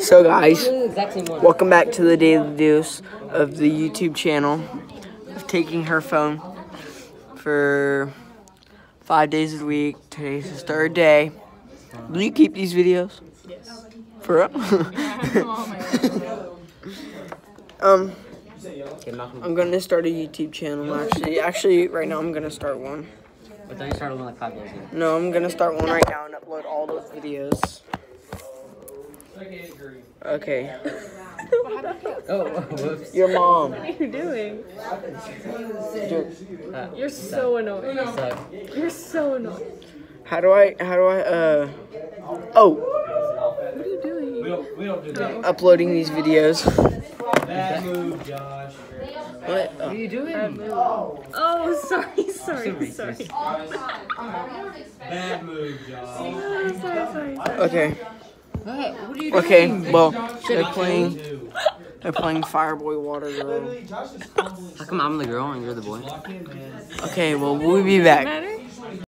So guys, the exact same one. welcome back to the daily dose of the YouTube channel of taking her phone for five days a week. Today's the third day. Do you keep these videos? Yes. For real? Um. I'm gonna start a YouTube channel actually. Actually, right now I'm gonna start one. But then you started one like five days ago. No, I'm gonna start one right now and upload all those videos. Okay. Oh, whoops. Your mom. What are you doing? You're so annoying. You're so annoying. How do I? How do I? Uh. Oh, What are you doing? We don't, we don't do that. uploading these videos. Bad move, Josh. What? what Oh. are you doing? Oh, sorry, sorry, sorry. racist. Bad move, Josh. Oh, sorry, sorry, sorry. Okay. What? What are you Okay. Well, they're playing. They're playing Fireboy Water Girl. Josh. How come I'm the girl and you're the boy? Lock in, man. Okay. Well, we'll be back. Matter?